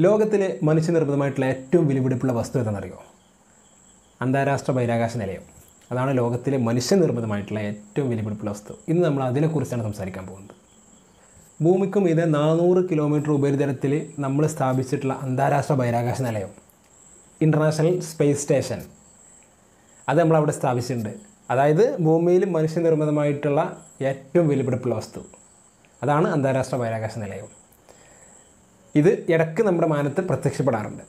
ലോകത്തിലെ മനുഷ്യനിർമ്മിതമായിട്ടുള്ള ഏറ്റവും വിലപിടിപ്പുള്ള വസ്തു എന്താണെന്നറിയോ അന്താരാഷ്ട്ര ബഹിരാകാശ നിലയം. അതാണ് ലോകത്തിലെ മനുഷ്യനിർമ്മിതമായിട്ടുള്ള ഏറ്റവും വിലപിടിപ്പുള്ള വസ്തു. ഇന്ന് നമ്മൾ അതിനെക്കുറിച്ചാണ് സംസാരിക്കാൻ പോകുന്നത്. ഭൂമിക്കും ഇത് നാനൂറ് കിലോമീറ്റർ ഉപരിതലത്തിൽ നമ്മൾ സ്ഥാപിച്ചിട്ടുള്ള അന്താരാഷ്ട്ര ബഹിരാകാശ നിലയം. ഇന്റർനാഷണൽ സ്പേസ് സ്റ്റേഷൻ അത് നമ്മൾ അവിടെ സ്ഥാപിച്ചിട്ടുണ്ട്. അതായത് ഭൂമിയിൽ മനുഷ്യനിർമ്മിതമായിട്ടുള്ള ഏറ്റവും വിലപിടിപ്പുള്ള വസ്തു. അതാണ് അന്താരാഷ്ട്ര ബഹിരാകാശ നിലയം. ഇത് ഇടയ്ക്ക് നമ്മുടെ മാനത്ത് പ്രത്യക്ഷപ്പെടാറുണ്ട്.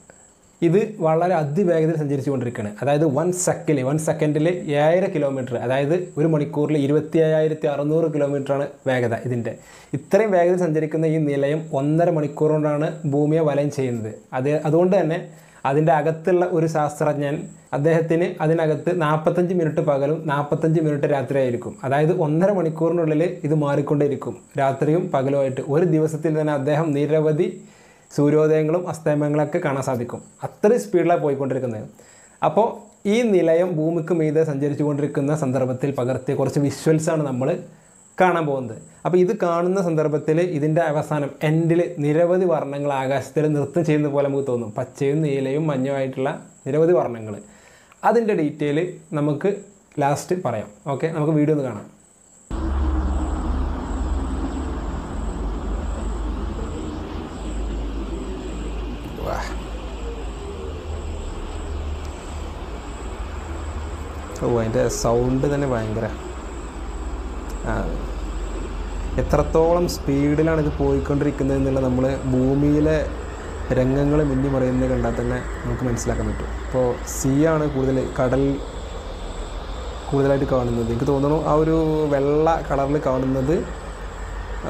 ഇത് വളരെ അതിവേഗത്തിൽ സഞ്ചരിച്ചു കൊണ്ടിരിക്കുകയാണ് അതായത് വൺ സെക്കൻഡിൽ വൺ സെക്കൻഡിൽ ഏഴര കിലോമീറ്റർ അതായത് ഒരു മണിക്കൂറിൽ ഇരുപത്തി അയ്യായിരത്തി അറുന്നൂറ് കിലോമീറ്ററാണ് വേഗത ഇതിന്റെ. ഇത്രയും വേഗത്തിൽ സഞ്ചരിക്കുന്ന ഈ നിലയം ഒന്നര മണിക്കൂറുകൊണ്ടാണ് ഭൂമിയെ വലയം ചെയ്യുന്നത്. അത് അതുകൊണ്ട് തന്നെ അതിന്റെ അകത്തുള്ള ഒരു ശാസ്ത്രജ്ഞൻ അദ്ദേഹത്തിന് അതിനകത്ത് നാൽപ്പത്തഞ്ച് മിനിറ്റ് പകലും നാൽപ്പത്തഞ്ച് മിനിറ്റ് രാത്രിയായിരിക്കും. അതായത് ഒന്നര മണിക്കൂറിനുള്ളിൽ ഇത് മാറിക്കൊണ്ടേയിരിക്കും. രാത്രിയും പകലുമായിട്ട്. ഒരു ദിവസത്തിൽ തന്നെ അദ്ദേഹം നിരവധി സൂര്യോദയങ്ങളും അസ്തമയങ്ങളൊക്കെ കാണാൻ സാധിക്കും. അത്രയും സ്പീഡിലാണ് പോയിക്കൊണ്ടിരിക്കുന്നത്. അപ്പോൾ ഈ നിലയം ഭൂമിക്ക് മീതെ സഞ്ചരിച്ചു കൊണ്ടിരിക്കുന്ന സന്ദർഭത്തിൽ പകർത്തിയ കുറച്ച് വിഷ്വൽസാണ് നമ്മൾ കാണാൻ പോകുന്നത്. അപ്പോൾ ഇത് കാണുന്ന സന്ദർഭത്തിൽ ഇതിന്റെ അവസാനം എൻഡിൽ നിരവധി വർണങ്ങൾ ആകാശത്തിൽ നൃത്തം ചെയ്യുന്ന പോലെ നമുക്ക് തോന്നും. പച്ചയും നീലയും മഞ്ഞുമായിട്ടുള്ള നിരവധി വർണങ്ങൾ അതിന്റെ ഡീറ്റെയിൽ നമുക്ക് ലാസ്റ്റ് പറയാം. ഓക്കെ നമുക്ക് വീഡിയോ ഒന്ന് കാണാം. ഓ അതിന്റെ സൗണ്ട് തന്നെ ഭയങ്കര. എത്രത്തോളം സ്പീഡിലാണ് ഇത് പോയിക്കൊണ്ടിരിക്കുന്നത് എന്നുള്ള നമ്മൾ ഭൂമിയിലെ രംഗങ്ങൾ മിന്നി മറിയുന്നത് കണ്ടാൽ തന്നെ നമുക്ക് മനസ്സിലാക്കാൻ പറ്റും. ഇപ്പോൾ സീ ആണ് കൂടുതൽ കടൽ കൂടുതലായിട്ട് കാണുന്നത്. എനിക്ക് തോന്നുന്നു ആ ഒരു വെള്ള കളറിൽ കാണുന്നത്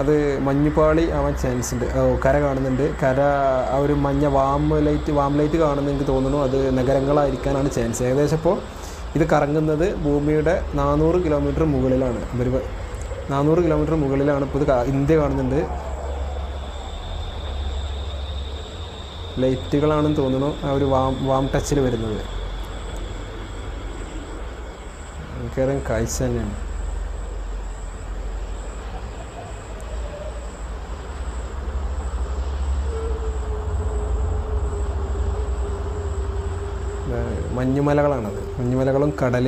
അത് മഞ്ഞുപാളി ആവാൻ ചാൻസ് ഉണ്ട്. കര കാണുന്നുണ്ട്. കര ആ ഒരു മഞ്ഞ വാം ലൈറ്റ് വാം ലൈറ്റ് കാണുന്നത് എനിക്ക് തോന്നുന്നു അത് നഗരങ്ങളായിരിക്കാനാണ് ചാൻസ് ഏകദേശം ഇപ്പോൾ ഇത് കറങ്ങുന്നത് ഭൂമിയുടെ നാനൂറ് കിലോമീറ്റർ മുകളിലാണ്. ഒരു നാനൂറ് കിലോമീറ്റർ മുകളിലാണ് ഇപ്പോൾ ഇത് ഇന്ത്യ കാണുന്നുണ്ട് ലൈറ്റുകളാണെന്ന് തോന്നുന്നു. ആ ഒരു വാം വാം ടച്ചിൽ വരുന്നത്. ഭയങ്കരം കാഴ്ച തന്നെയാണ് ഇത് മഞ്ഞുമലകളാണത്. മഞ്ഞുമലകളും കടൽ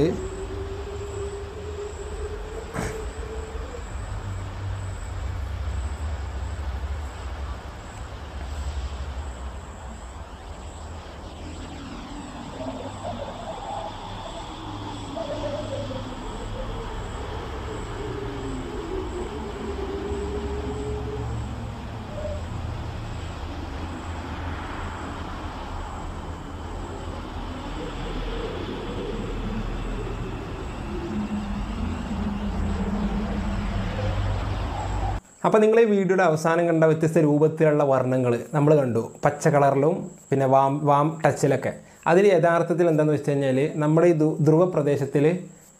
അപ്പോൾ നിങ്ങൾ ഈ വീഡിയോയുടെ അവസാനം കണ്ട വ്യത്യസ്ത രൂപത്തിലുള്ള വർണങ്ങൾ നമ്മൾ കണ്ടു. പച്ച കളറിലും പിന്നെ വാം വാം ടച്ചിലൊക്കെ. അതിൽ യഥാർത്ഥത്തിൽ എന്താണെന്ന് വെച്ച് കഴിഞ്ഞാൽ നമ്മുടെ ഈ ധ്രുവ പ്രദേശത്തിൽ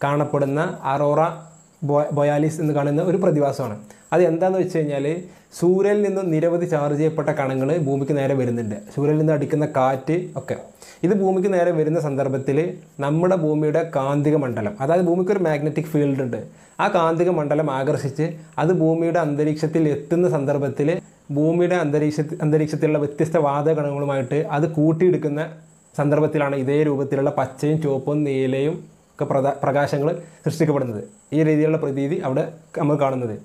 കാണപ്പെടുന്ന അറോറ ബൊയാലിസ് എന്ന് കാണുന്ന ഒരു പ്രതിഭാസമാണ്. അത് എന്താണെന്ന് വെച്ച് കഴിഞ്ഞാൽ സൂര്യനിൽ നിന്നും നിരവധി ചാർജ് ചെയ്യപ്പെട്ട കണങ്ങൾ ഭൂമിക്ക് നേരെ വരുന്നുണ്ട്. സൂര്യനിൽ നിന്ന് അടിക്കുന്ന കാറ്റ് ഒക്കെ. ഇത് ഭൂമിക്ക് നേരെ വരുന്ന സന്ദർഭത്തിൽ നമ്മുടെ ഭൂമിയുടെ കാന്തിക മണ്ഡലം അതായത് ഭൂമിക്ക് ഒരു മാഗ്നറ്റിക് ഫീൽഡ് ഉണ്ട്. ആ കാന്തിക മണ്ഡലം ആകർഷിച്ച് അത് ഭൂമിയുടെ അന്തരീക്ഷത്തിൽ എത്തുന്ന സന്ദർഭത്തിൽ ഭൂമിയുടെ അന്തരീക്ഷ അന്തരീക്ഷത്തിലുള്ള വ്യത്യസ്ത വാതകണങ്ങളുമായിട്ട് അത് കൂട്ടിയെടുക്കുന്ന സന്ദർഭത്തിലാണ് ഇതേ രൂപത്തിലുള്ള പച്ചയും ചുവപ്പും നീലയും ഒക്കെ പ്രകാ പ്രകാശങ്ങൾ സൃഷ്ടിക്കപ്പെടുന്നത്. ഈ രീതിയിലുള്ള പ്രതീതി അവിടെ നമ്മൾ കാണുന്നത്.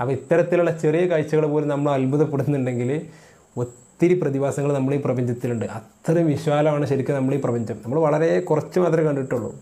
അപ്പോൾ ഇത്തരത്തിലുള്ള ചെറിയ കാഴ്ചകൾ പോലും നമ്മൾ അത്ഭുതപ്പെടുന്നുണ്ടെങ്കിൽ ഒത്തിരി പ്രതിഭാസങ്ങൾ നമ്മൾ ഈ പ്രപഞ്ചത്തിലുണ്ട്. അത്രയും വിശാലമാണ് ശരിക്കും നമ്മൾ ഈ പ്രപഞ്ചം. നമ്മൾ വളരെ കുറച്ച് മാത്രമേ കണ്ടിട്ടുള്ളൂ.